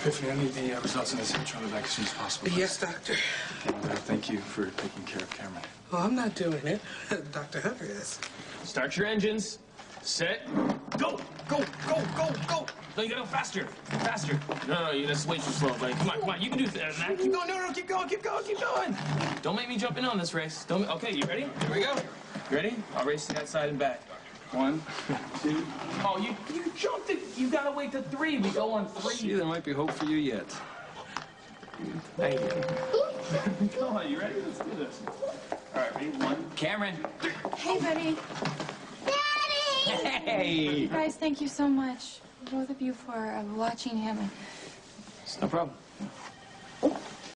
Epiphany, I need the uh, results of this Hyptron back as soon as possible. Yes, doctor. And, uh, thank you for taking care of Cameron. Well, I'm not doing it. Dr. Hunter is. Start your engines. Set. Go! Go! Go! Go! Go! No, you gotta go faster. Faster. No, no, you that's way too slow, buddy. Come on, come on. You can do that. Matt. Keep going. No, no, keep going. Keep going. Keep going. Don't make me jump in on this race. Don't. Okay, you ready? Here we go. You ready? I'll race to that side and back. One, two. Oh, you you jumped it. You gotta wait to three. We go on Gee, three. there might be hope for you yet. Thank you. Come on, you ready? Let's do this. All right, ready? One. Cameron. Hey, buddy. Daddy! Hey. Guys, thank you so much, both of you, for uh, watching him. It's no problem.